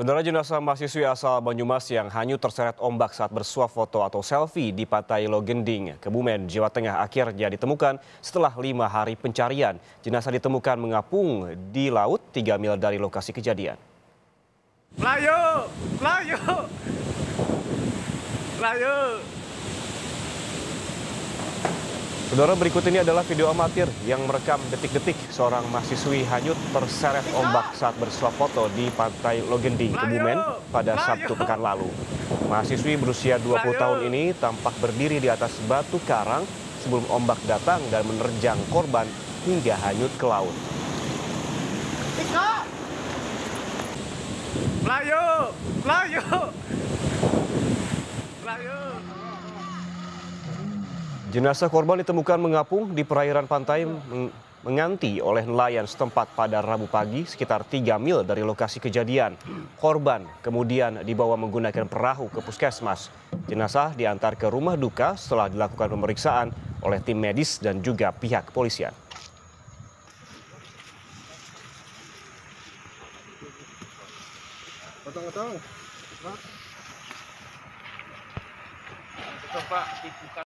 Saudara jenazah mahasiswi asal Banyumas yang hanyut terseret ombak saat bersuap foto atau selfie di Pantai Logending, Kebumen, Jawa Tengah akhirnya ditemukan setelah lima hari pencarian. Jenazah ditemukan mengapung di laut 3 mil dari lokasi kejadian. Melayu, Melayu, Melayu. Saudara berikut ini adalah video amatir yang merekam detik-detik seorang mahasiswi hanyut terseret ombak saat bersuap foto di Pantai Logending, Kebumen pada Sabtu pekan lalu. Mahasiswi berusia 20 tahun ini tampak berdiri di atas batu karang sebelum ombak datang dan menerjang korban hingga hanyut ke laut. Melayu, Melayu, Melayu. Jenazah korban ditemukan mengapung di perairan pantai meng- menganti oleh nelayan setempat pada Rabu pagi sekitar 3 mil dari lokasi kejadian. Korban kemudian dibawa menggunakan perahu ke puskesmas. Jenazah diantar ke rumah duka setelah dilakukan pemeriksaan oleh tim medis dan juga pihak kepolisian. Dibuka